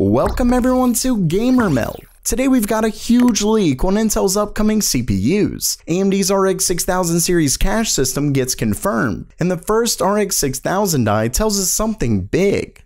Welcome everyone to Gamer GamerMeld. Today we've got a huge leak on Intel's upcoming CPUs. AMD's RX 6000 series cache system gets confirmed, and the first RX 6000 die tells us something big.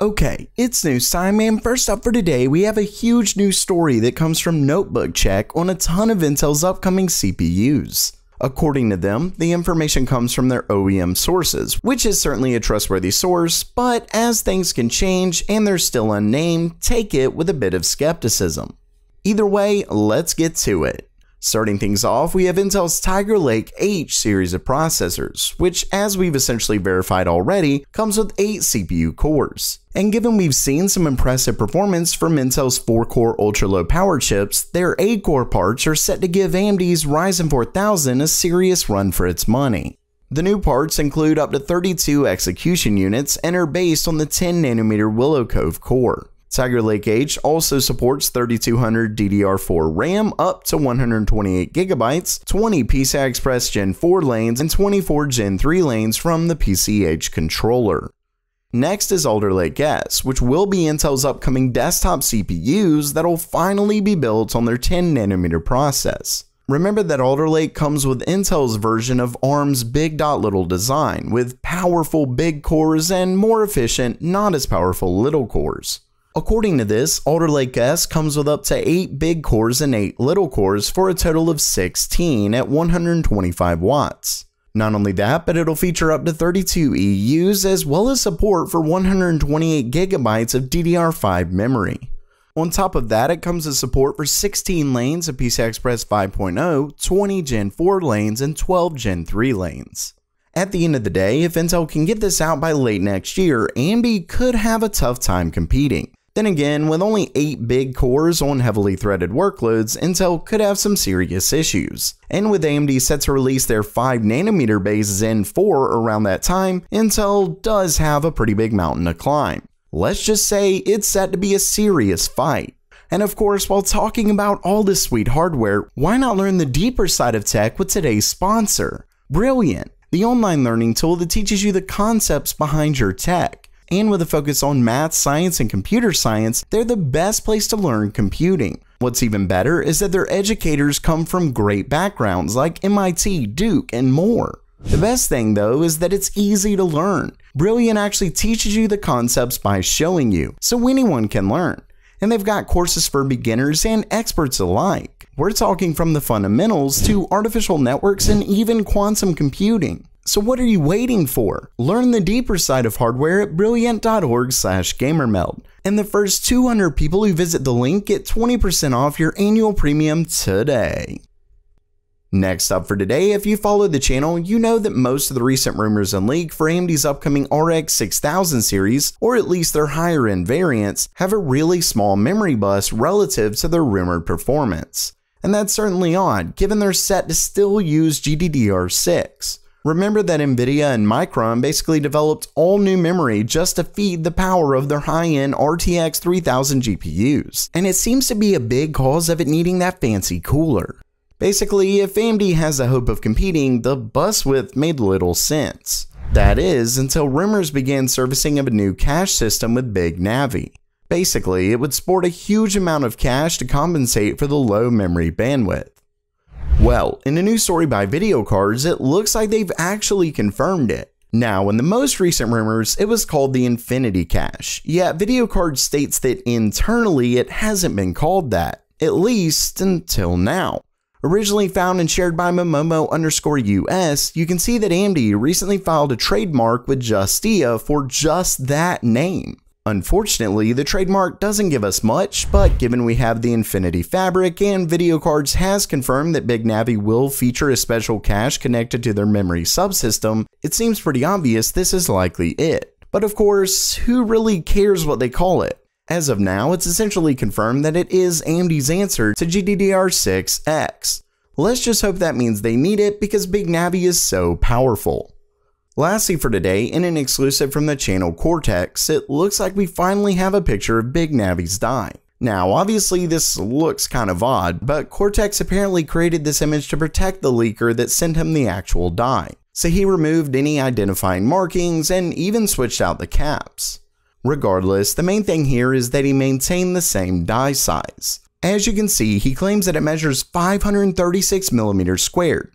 Okay, it's news time, and first up for today, we have a huge news story that comes from Notebook Check on a ton of Intel's upcoming CPUs. According to them, the information comes from their OEM sources, which is certainly a trustworthy source, but as things can change and they're still unnamed, take it with a bit of skepticism. Either way, let's get to it. Starting things off, we have Intel's Tiger Lake H series of processors, which, as we've essentially verified already, comes with 8 CPU cores. And given we've seen some impressive performance from Intel's 4-core ultra-low power chips, their 8-core parts are set to give AMD's Ryzen 4000 a serious run for its money. The new parts include up to 32 execution units and are based on the 10nm Willow Cove core. Tiger Lake H also supports 3200 DDR4 RAM up to 128GB, 20 PCI Express Gen 4 lanes, and 24 Gen 3 lanes from the PCH controller. Next is Alder Lake S, which will be Intel's upcoming desktop CPUs that'll finally be built on their 10nm process. Remember that Alder Lake comes with Intel's version of ARM's big dot little design, with powerful big cores and more efficient, not as powerful little cores. According to this, Alder Lake S comes with up to 8 big cores and 8 little cores for a total of 16 at 125 watts. Not only that, but it'll feature up to 32 EUs as well as support for 128 gigabytes of DDR5 memory. On top of that, it comes with support for 16 lanes of PCI Express 5.0, 20 Gen 4 lanes, and 12 Gen 3 lanes. At the end of the day, if Intel can get this out by late next year, AMD could have a tough time competing. Then again, with only 8 big cores on heavily threaded workloads, Intel could have some serious issues. And with AMD set to release their 5nm based Zen 4 around that time, Intel does have a pretty big mountain to climb. Let's just say it's set to be a serious fight. And of course, while talking about all this sweet hardware, why not learn the deeper side of tech with today's sponsor? Brilliant, the online learning tool that teaches you the concepts behind your tech and with a focus on math, science, and computer science, they're the best place to learn computing. What's even better is that their educators come from great backgrounds like MIT, Duke, and more. The best thing though is that it's easy to learn. Brilliant actually teaches you the concepts by showing you, so anyone can learn. And they've got courses for beginners and experts alike. We're talking from the fundamentals to artificial networks and even quantum computing. So what are you waiting for? Learn the deeper side of hardware at brilliant.org slash gamermeld. And the first 200 people who visit the link get 20% off your annual premium today. Next up for today, if you follow the channel, you know that most of the recent rumors and leak for AMD's upcoming RX 6000 series, or at least their higher end variants, have a really small memory bus relative to their rumored performance. And that's certainly odd, given they're set to still use GDDR6. Remember that Nvidia and Micron basically developed all new memory just to feed the power of their high-end RTX 3000 GPUs, and it seems to be a big cause of it needing that fancy cooler. Basically, if AMD has a hope of competing, the bus width made little sense. That is, until rumors began surfacing of a new cache system with Big Navi. Basically, it would sport a huge amount of cache to compensate for the low memory bandwidth. Well, in a new story by VideoCardz, it looks like they've actually confirmed it. Now, in the most recent rumors, it was called the Infinity Cache, yet VideoCardz states that internally it hasn't been called that, at least until now. Originally found and shared by Momomo underscore US, you can see that AMD recently filed a trademark with Justia for just that name. Unfortunately, the trademark doesn't give us much, but given we have the Infinity Fabric and VideoCardz has confirmed that Big Navi will feature a special cache connected to their memory subsystem, it seems pretty obvious this is likely it. But of course, who really cares what they call it? As of now, it's essentially confirmed that it is AMD's answer to GDDR6X. Let's just hope that means they need it because Big Navi is so powerful. Lastly for today, in an exclusive from the channel Coreteks, it looks like we finally have a picture of Big Navi's die. Now, obviously this looks kind of odd, but Coreteks apparently created this image to protect the leaker that sent him the actual die. So he removed any identifying markings and even switched out the caps. Regardless, the main thing here is that he maintained the same die size. As you can see, he claims that it measures 536 millimeters squared.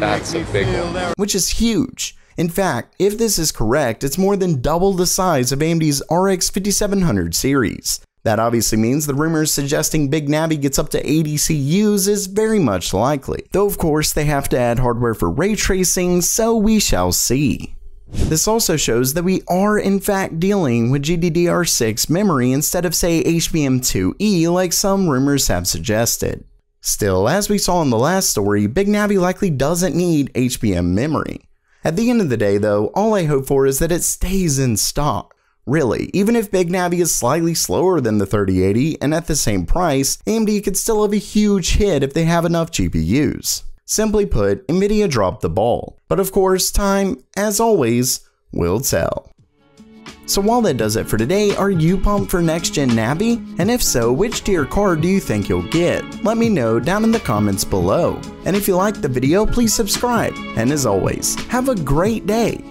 Wow. That's a big one. Which is huge. In fact, if this is correct, it's more than double the size of AMD's RX 5700 series. That obviously means the rumors suggesting Big Navi gets up to 80 CUs is very much likely, though of course they have to add hardware for ray tracing, so we shall see. This also shows that we are in fact dealing with GDDR6 memory instead of say HBM2E like some rumors have suggested. Still, as we saw in the last story, Big Navi likely doesn't need HBM memory. At the end of the day though, all I hope for is that it stays in stock. Really, even if Big Navi is slightly slower than the 3080 and at the same price, AMD could still have a huge hit if they have enough GPUs. Simply put, Nvidia dropped the ball. But of course, time, as always, will tell. So while that does it for today, are you pumped for next gen Navi? And if so, which tier card do you think you'll get? Let me know down in the comments below. And if you liked the video, please subscribe. And as always, have a great day.